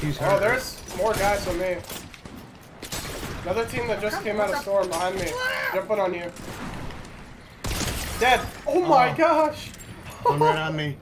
He's oh, hurt. Oh, there's more guys on me. Another team that just came out of storm behind me. Jumping on you. Dead. Oh, oh. my Oh. gosh. Come right on me.